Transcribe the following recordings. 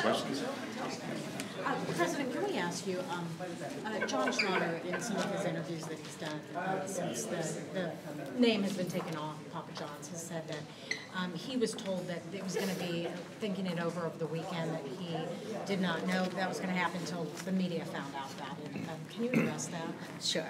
questions? Uh, President, can we ask you, um, uh, John Schnatter, in some of his interviews that he's done uh, since the, the name has been taken off, Papa John's, has said that um, he was told that it was going to be, uh, thinking it over over the weekend, that he did not know that was going to happen until the media found out about it. Um, Can you address that? Sure.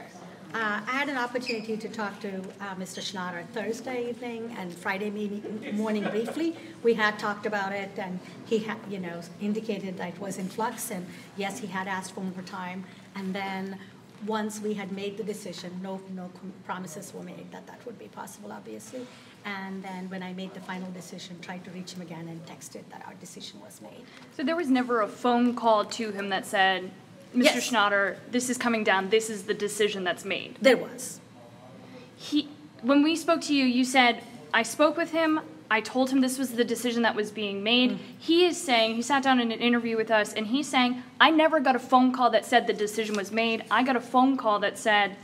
Uh, I had an opportunity to talk to uh, Mr. Schnatter Thursday evening and Friday meeting, morning briefly. We had talked about it, and he had, you know, indicated that it was in flux, and yes, he had asked for more time. And then, once we had made the decision, no, no promises were made that that would be possible, obviously. And then, when I made the final decision, tried to reach him again and texted that our decision was made. So there was never a phone call to him that said, Mr. Yes. Schnatter, this is coming down, this is the decision that's made. There was. He, when we spoke to you, you said, I spoke with him, I told him this was the decision that was being made. He is saying, he sat down in an interview with us, and he's saying, I never got a phone call that said the decision was made. I got a phone call that said,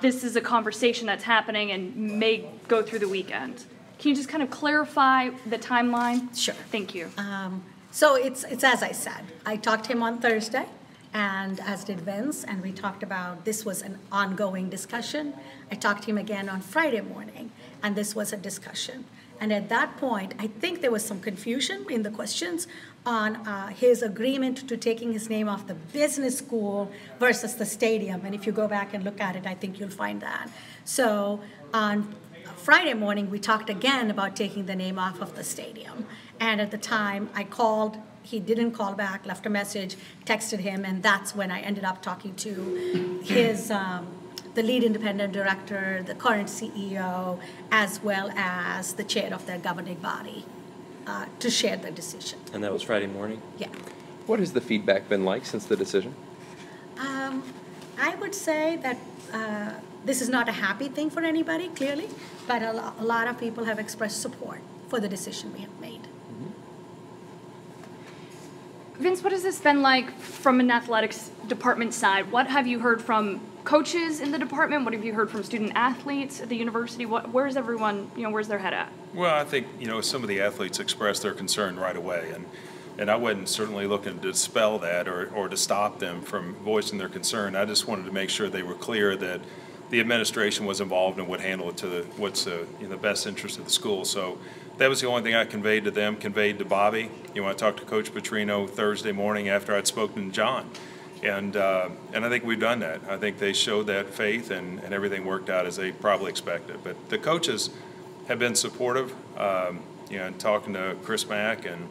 this is a conversation that's happening and may go through the weekend. Can you just kind of clarify the timeline? Sure. Thank you. Um, So it's, it's as I said, I talked to him on Thursday, and as did Vince, and we talked about, this was an ongoing discussion. I talked to him again on Friday morning, and this was a discussion. And at that point, I think there was some confusion in the questions on uh, his agreement to taking his name off the business school versus the stadium. And if you go back and look at it, I think you'll find that. So on Friday morning, we talked again about taking the name off of the stadium. And at the time, I called, he didn't call back, left a message, texted him, and that's when I ended up talking to his, um, the lead independent director, the current CEO, as well as the chair of their governing body, uh, to share the decision. And that was Friday morning? Yeah. What has the feedback been like since the decision? Um, I would say that uh, this is not a happy thing for anybody, clearly, but a, lo- a lot of people have expressed support for the decision we have made. Vince, what has this been like from an athletics department side? What have you heard from coaches in the department? What have you heard from student athletes at the university? What, where's everyone, you know, where's their head at? Well, I think, you know, some of the athletes expressed their concern right away, and, and I wasn't certainly looking to dispel that or, or to stop them from voicing their concern. I just wanted to make sure they were clear that the administration was involved and would handle it to the, what's uh, in the best interest of the school. So that was the only thing I conveyed to them, conveyed to Bobby. You know, I talked to Coach Petrino Thursday morning after I'd spoken to John. And, uh, and I think we've done that. I think they showed that faith and, and everything worked out as they probably expected. But the coaches have been supportive, um, you know, and talking to Chris Mack and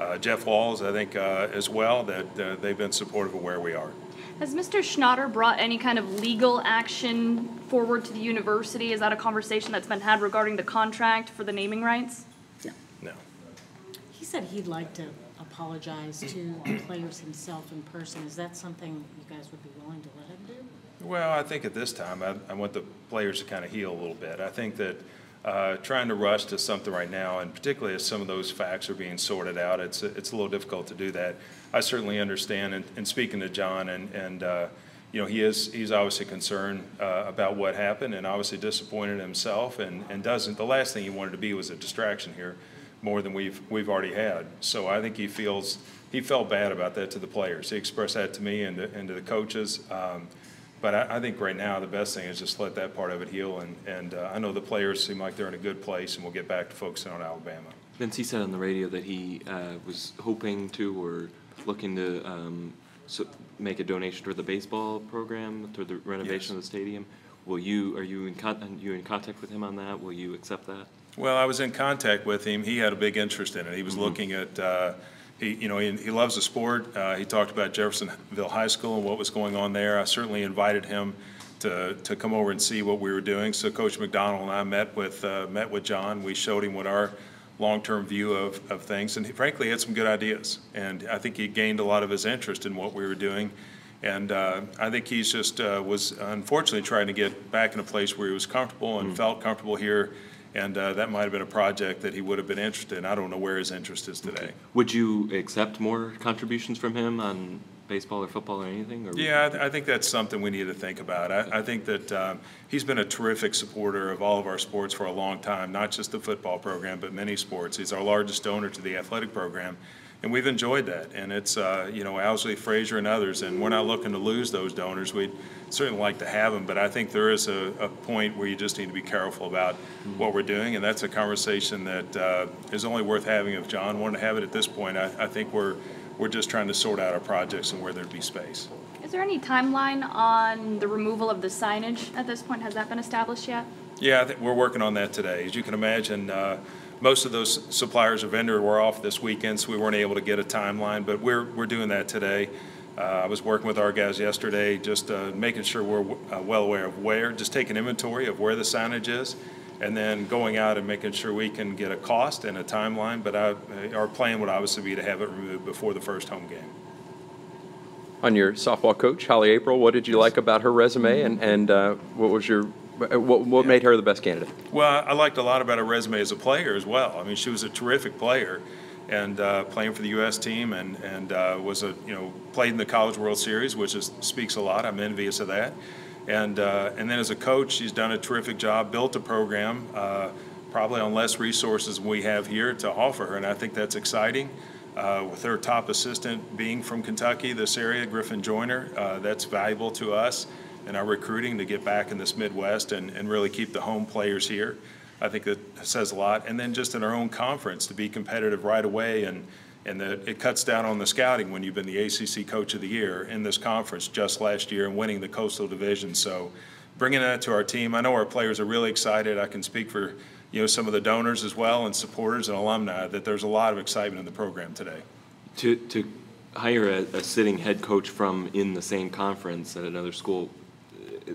uh, Jeff Walz, I think, uh, as well, that uh, they've been supportive of where we are. Has Mr. Schnatter brought any kind of legal action forward to the university? Is that a conversation that's been had regarding the contract for the naming rights? No. No. He said he'd like to apologize to the players himself in person. Is that something you guys would be willing to let him do? Well, I think at this time, I, I want the players to kind of heal a little bit. I think that uh, trying to rush to something right now, and particularly as some of those facts are being sorted out, it's, it's a little difficult to do that. I certainly understand, and, and speaking to John, and, and uh, you know, he is, he's obviously concerned uh, about what happened and obviously disappointed himself and, and doesn't, the last thing he wanted to be was a distraction here more than we've, we've already had. So I think he feels, he felt bad about that to the players. He expressed that to me and to, and to the coaches. Um, but I, I think right now, the best thing is just let that part of it heal. And, and uh, I know the players seem like they're in a good place, and we'll get back to focusing on Alabama. Vince, he said on the radio that he uh, was hoping to or looking to um, so make a donation toward the baseball program, toward the renovation of the stadium. Will you, are you in con, are you in contact with him on that? Will you accept that? Well, I was in contact with him. He had a big interest in it. He was looking at, uh, he, you know, he, he loves the sport. Uh, he talked about Jeffersonville High School and what was going on there. I certainly invited him to, to come over and see what we were doing. So Coach McDonnell and I met with, uh, met with John. We showed him what our long-term view of, of things, and he frankly had some good ideas. And I think he gained a lot of his interest in what we were doing. And uh, I think he's just uh, was unfortunately trying to get back in a place where he was comfortable and felt comfortable here. And uh, that might have been a project that he would have been interested in. I don't know where his interest is today. Would you accept more contributions from him on baseball or football or anything? Or Yeah, I, th- I think that's something we need to think about. I, I think that um, he's been a terrific supporter of all of our sports for a long time, not just the football program, but many sports. He's our largest donor to the athletic program. And we've enjoyed that. And it's, uh, you know, Owsley, Frazier, and others, and we're not looking to lose those donors. We'd certainly like to have them, but I think there is a, a point where you just need to be careful about what we're doing, and that's a conversation that uh, is only worth having if John wanted to have it at this point. I, I think we're, we're just trying to sort out our projects and where there'd be space. Is there any timeline on the removal of the signage at this point? Has that been established yet? Yeah, I think we're working on that today. As you can imagine, uh, most of those suppliers or vendor were off this weekend, so we weren't able to get a timeline, but we're, we're doing that today. Uh, I was working with our guys yesterday, just uh, making sure we're uh, well aware of where, just taking inventory of where the signage is, and then going out and making sure we can get a cost and a timeline, but I- our plan would obviously be to have it removed before the first home game. On your softball coach, Holly Aprile, what did you like about her resume and, and uh, what was your, what, what made her the best candidate? Well, I liked a lot about her resume as a player as well. I mean, she was a terrific player and uh, playing for the U.S. team and, and uh, was a, you know, played in the College World Series, which is, speaks a lot. I'm envious of that. And, uh, and then as a coach, she's done a terrific job, built a program, uh, probably on less resources than we have here to offer her, and I think that's exciting. Uh, with her top assistant being from Kentucky, this area, Griffin Joyner, uh, that's valuable to us in our recruiting to get back in this Midwest and, and really keep the home players here. I think that says a lot. And then just in our own conference to be competitive right away and, and that it cuts down on the scouting when you've been the ACC Coach of the Year in this conference just last year and winning the Coastal Division. So bringing that to our team, I know our players are really excited. I can speak for, you know, some of the donors as well and supporters and alumni that there's a lot of excitement in the program today. To, to hire a, a sitting head coach from in the same conference at another school,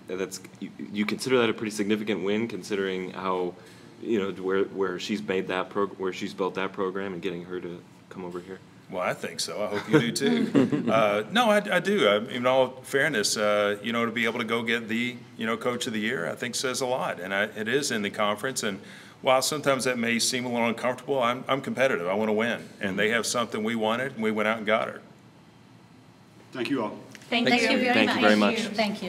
that's, you, you consider that a pretty significant win considering how, you know, where, where she's made that prog, where she's built that program and getting her to come over here? Well, I think so. I hope you do too. uh, no, I, I do. I, in all fairness, uh, you know, to be able to go get the, you know, coach of the year, I think says a lot. And I, it is in the conference. And while sometimes that may seem a little uncomfortable, I'm, I'm competitive. I want to win. And they have something we wanted, and we went out and got her. Thank you all. Thank Thank you very much. Thank you very much. Thank you.